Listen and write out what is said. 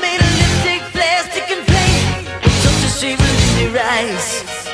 made of lipstick, plastic and paint Just a shape in your eyes